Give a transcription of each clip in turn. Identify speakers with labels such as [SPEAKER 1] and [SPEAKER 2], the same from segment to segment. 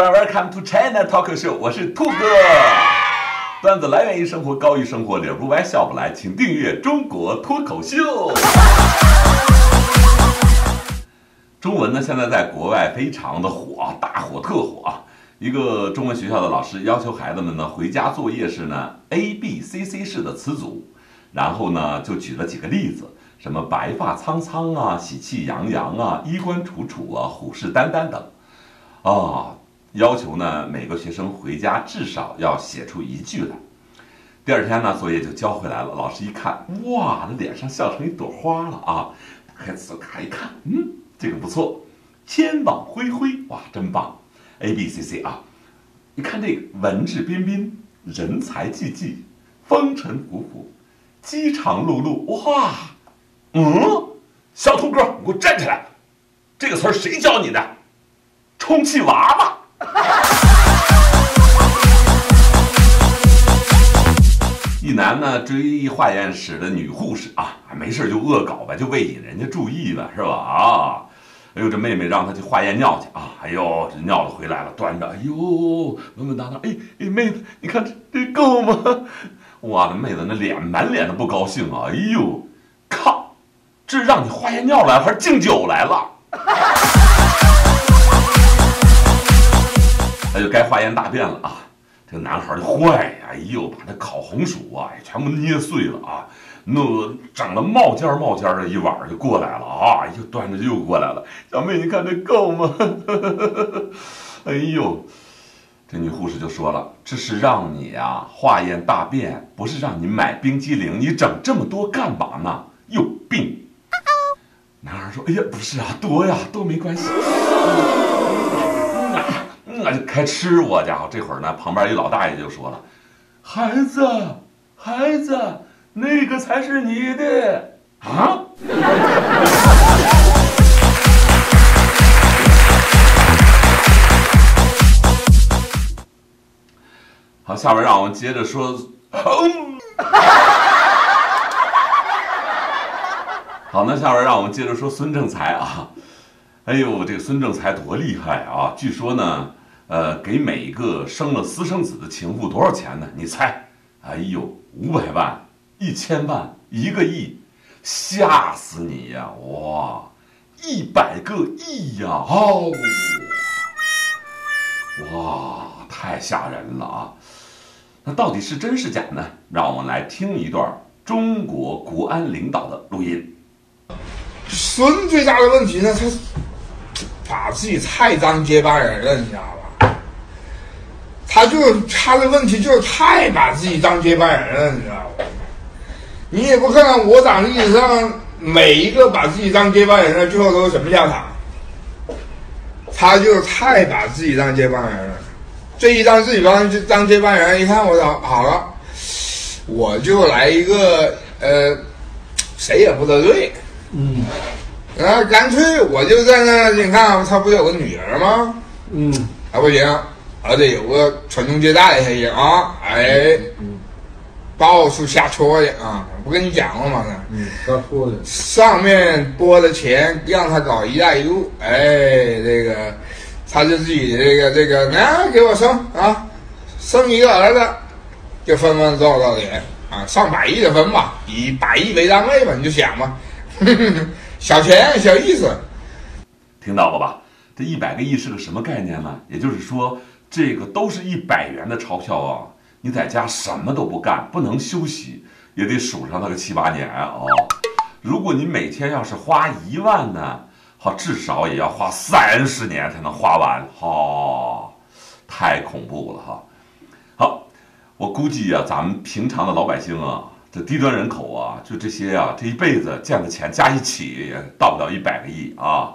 [SPEAKER 1] Welcome to China Talk Show，我是兔哥。段子来源于生活，高于生活，理不歪，笑不来，请订阅中国脱口秀。中文呢，现在在国外非常的火，大火特火！一个中文学校的老师要求孩子们呢，回家作业是呢 A B C C 式的词组，然后呢就举了几个例子，什么白发苍苍啊，喜气洋洋啊，衣冠楚楚啊，虎视眈眈等，啊，要求呢每个学生回家至少要写出一句来。第二天呢，作业就交回来了，老师一看，哇，那脸上笑成一朵花了啊！开始看一看，嗯。这个不错，千网恢恢，哇，真棒！A B C C 啊，你看这个文质彬彬，人才济济，风尘仆仆，饥肠辘辘，哇，嗯，小兔哥，你给我站起来！这个词儿谁教你的？充气娃娃。一男呢追化验室的女护士啊，没事就恶搞呗，就为引人家注意呗，是吧？啊。哎呦，这妹妹让他去化验尿去啊！哎呦，这尿都回来了，端着，哎呦，稳稳当当。哎哎，妹子，你看这这够吗？哇，这妹子那脸满脸的不高兴啊！哎呦，靠，这是让你化验尿来了还是敬酒来了？那就该化验大便了啊！这男孩就坏呀！哎呦，把那烤红薯啊全部捏碎了啊！那长得冒尖冒尖的一碗就过来了啊！又端着又过来了，小妹，你看这够吗？哎呦，这女护士就说了：“这是让你啊化验大便，不是让你买冰激凌。你整这么多干嘛呢？有病！”男孩说：“哎呀，不是啊，多呀，多没关系。”就开吃。我家伙，这会儿呢，旁边一老大爷就说了：“孩子，孩子。”那个才是你的啊！好，下边让我们接着说。好，那下边让我们接着说孙正才啊！哎呦，这个孙正才多厉害啊！据说呢，呃，给每一个生了私生子的情妇多少钱呢？你猜？哎呦，五百万。一千万，一个亿，吓死你呀！哇，一百个亿呀！哦，哇，太吓人了啊！那到底是真是假呢？让我们来听一段中国国安领导的录音。
[SPEAKER 2] 孙最大的问题呢，他把自己太当接班人了，你知道吧？他就他的问题就是太把自己当接班人了，你知道吗？你也不看看我党历史上每一个把自己当接班人的，最后都是什么下场？他就太把自己当接班人了。这一当自己当当接班人，一看我操，好了，我就来一个呃，谁也不得罪。嗯。然后，干脆我就在那，你看他不有个女儿吗？嗯。还，不行，还得有个传宗接代才行啊！哎。到处瞎撮的啊！不跟你讲了吗？
[SPEAKER 3] 嗯，瞎撮的。
[SPEAKER 2] 上面拨的钱让他搞“一带一路”，哎，这个他就自己这个这个，来给我生啊，生一个儿子，就分分多少多少钱啊？上百亿的分吧，以百亿为单位吧，你就想吧，小钱小意思。
[SPEAKER 1] 听到了吧？这一百个亿是个什么概念呢？也就是说，这个都是一百元的钞票啊。你在家什么都不干，不能休息，也得数上那个七八年啊！如果你每天要是花一万呢，好，至少也要花三十年才能花完，哈，太恐怖了哈！好，我估计呀，咱们平常的老百姓啊，这低端人口啊，就这些啊，这一辈子见的钱加一起也到不了一百个亿啊！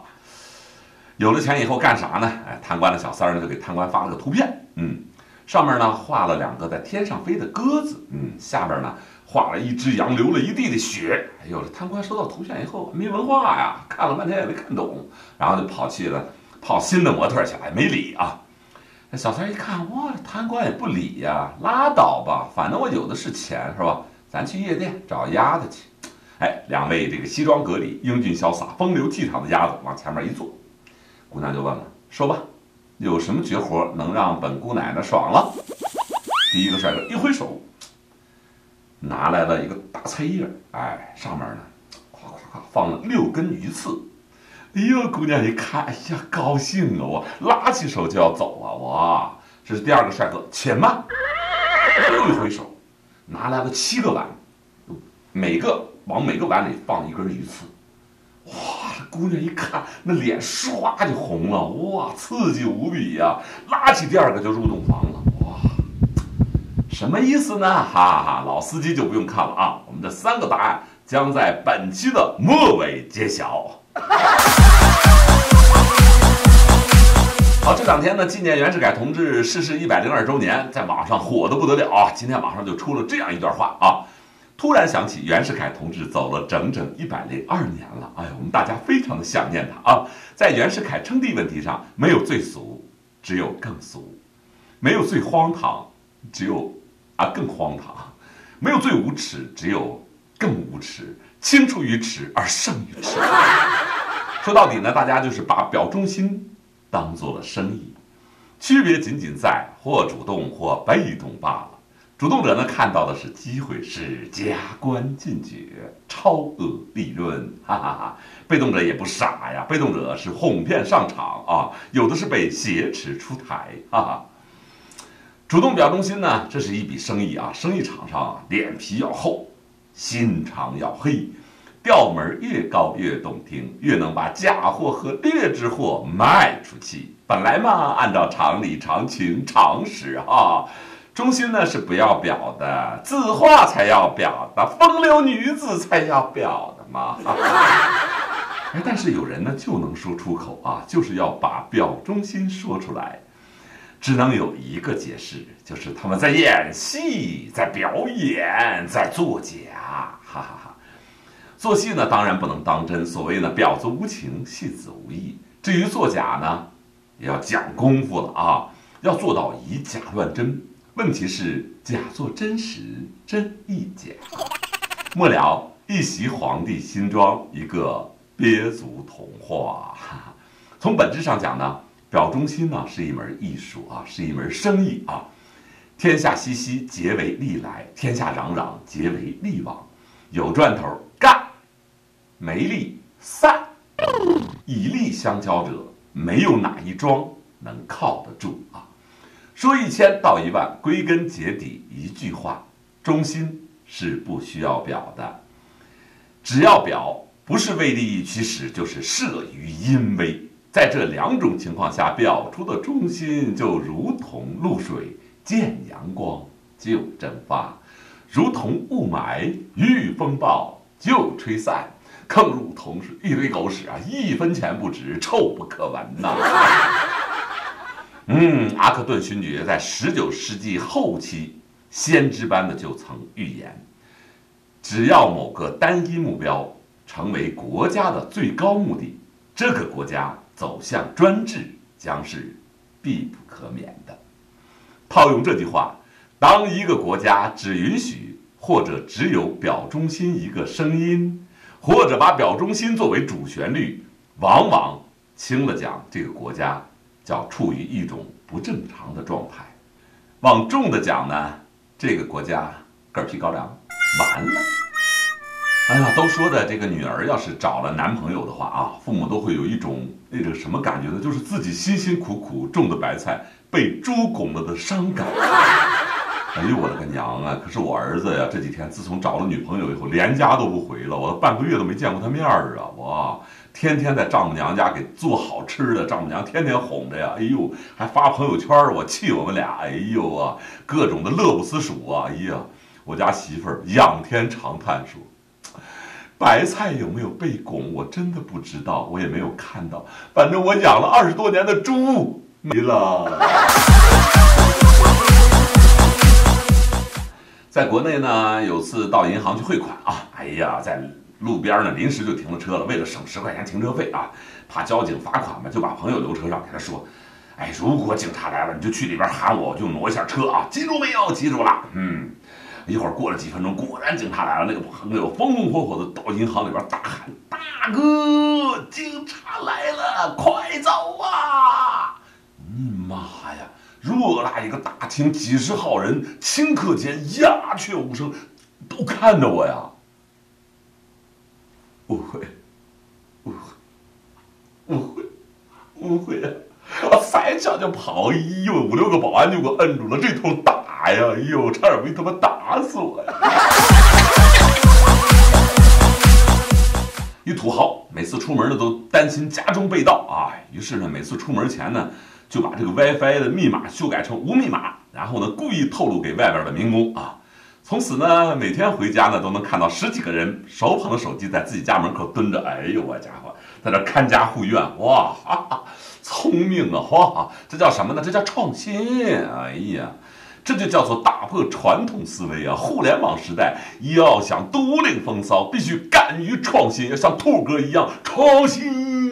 [SPEAKER 1] 有了钱以后干啥呢？哎，贪官的小三儿呢，就给贪官发了个图片，嗯。上面呢画了两个在天上飞的鸽子，嗯，下边呢画了一只羊流了一地的血。哎呦，这贪官收到图片以后没文化呀，看了半天也没看懂，然后就跑去了泡新的模特去了，没理啊。那小三一看，哇，贪官也不理呀，拉倒吧，反正我有的是钱，是吧？咱去夜店找丫子去。哎，两位这个西装革履、英俊潇洒、风流倜傥的丫子往前面一坐，姑娘就问了，说吧，有什么绝活能让本姑奶奶爽了？第一个帅哥一挥手，拿来了一个大菜叶，哎，上面呢，咵咵咵放了六根鱼刺。哎呦，姑娘一看，哎呀，高兴啊！我拉起手就要走啊！哇，这是第二个帅哥，且慢，又一挥手，拿来了七个碗，每个往每个碗里放一根鱼刺。姑娘一看，那脸唰就红了，哇，刺激无比呀！拉起第二个就入洞房了，哇，什么意思呢？哈哈，老司机就不用看了啊，我们的三个答案将在本期的末尾揭晓。好，这两天呢，纪念袁世凯同志逝世一百零二周年，在网上火的不得了啊！今天网上就出了这样一段话啊。突然想起袁世凯同志走了整整一百零二年了，哎呀，我们大家非常的想念他啊。在袁世凯称帝问题上，没有最俗，只有更俗；没有最荒唐，只有啊更荒唐；没有最无耻，只有更无耻。青出于耻而胜于耻。说到底呢，大家就是把表忠心当做了生意，区别仅仅在或主动或被动罢了。主动者呢，看到的是机会，是加官进爵、超额利润，哈哈哈。被动者也不傻呀，被动者是哄骗上场啊，有的是被挟持出台，哈哈。主动表忠心呢，这是一笔生意啊，生意场上脸皮要厚，心肠要黑，调门越高越动听，越能把假货和劣质货卖出去。本来嘛，按照常理、常情、常识啊。忠心呢是不要表的，字画才要表的，风流女子才要表的嘛。哎，但是有人呢就能说出口啊，就是要把表忠心说出来，只能有一个解释，就是他们在演戏，在表演，在作假，哈哈哈。做戏呢当然不能当真，所谓呢婊子无情，戏子无义。至于作假呢，也要讲功夫了啊，要做到以假乱真。问题是假作真实，真亦假。末了，一袭皇帝新装，一个鳖足童话。从本质上讲呢，表忠心呢是一门艺术啊，是一门生意啊。天下熙熙，皆为利来；天下攘攘，皆为利往。有赚头干，没利散。以利相交者，没有哪一桩能靠得住啊。说一千道一万，归根结底一句话：忠心是不需要表的。只要表，不是为利益驱使，就是慑于阴威。在这两种情况下，表出的忠心就如同露水，见阳光就蒸发；如同雾霾，遇风暴就吹散；更如同是一堆狗屎啊，一分钱不值，臭不可闻呐。嗯，阿克顿勋爵在十九世纪后期，先知般的就曾预言：只要某个单一目标成为国家的最高目的，这个国家走向专制将是必不可免的。套用这句话，当一个国家只允许或者只有表忠心一个声音，或者把表忠心作为主旋律，往往轻了讲，这个国家。叫处于一种不正常的状态，往重的讲呢，这个国家嗝屁高粱完了。哎呀，都说的这个女儿要是找了男朋友的话啊，父母都会有一种那个什么感觉呢？就是自己辛辛苦苦种的白菜被猪拱了的伤感。哎呦我的个娘啊！可是我儿子呀，这几天自从找了女朋友以后，连家都不回了，我都半个月都没见过他面儿啊！哇，天天在丈母娘家给做好吃的，丈母娘天天哄着呀，哎呦，还发朋友圈我气我们俩，哎呦啊，各种的乐不思蜀啊！哎呀，我家媳妇儿仰天长叹说：“白菜有没有被拱，我真的不知道，我也没有看到，反正我养了二十多年的猪没了。”在国内呢，有次到银行去汇款啊，哎呀，在路边呢临时就停了车了，为了省十块钱停车费啊，怕交警罚款嘛，就把朋友留车上，给他说，哎，如果警察来了，你就去里边喊我，我就挪一下车啊，记住没有？记住了。嗯，一会儿过了几分钟，果然警察来了，那个朋友风风火火的到银行里边大喊：“大哥，警察来了，快走啊！”偌大一个大厅，几十号人，顷刻间鸦雀无声，都看着我呀。误会，误会，误会，误会呀！啊，三下就跑，哎呦，五六个保安就给我摁住了，这头打呀，哎呦，差点没他妈打死我呀！一土豪每次出门呢都担心家中被盗啊，于是呢每次出门前呢就把这个 WiFi 的密码修改成无密码，然后呢故意透露给外边的民工啊，从此呢每天回家呢都能看到十几个人手捧着手机在自己家门口蹲着，哎呦我家伙，在这看家护院，哇，哈哈，聪明啊，哇，这叫什么呢？这叫创新，哎呀。这就叫做打破传统思维啊！互联网时代要想独领风骚，必须敢于创新，要像兔哥一样创新。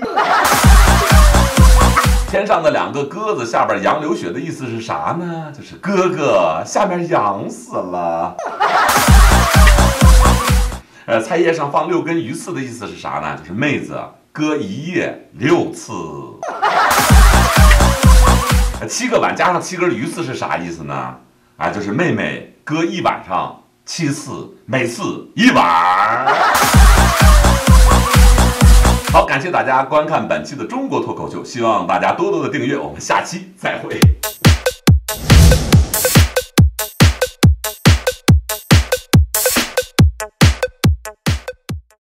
[SPEAKER 1] 天上的两个鸽子，下边杨流血的意思是啥呢？就是哥哥下面痒死了。呃，菜叶上放六根鱼刺的意思是啥呢？就是妹子割一夜六次。七个碗加上七根鱼刺是啥意思呢？啊，就是妹妹割一晚上七次，每次一碗。好，感谢大家观看本期的中国脱口秀，希望大家多多的订阅，我们下期再会。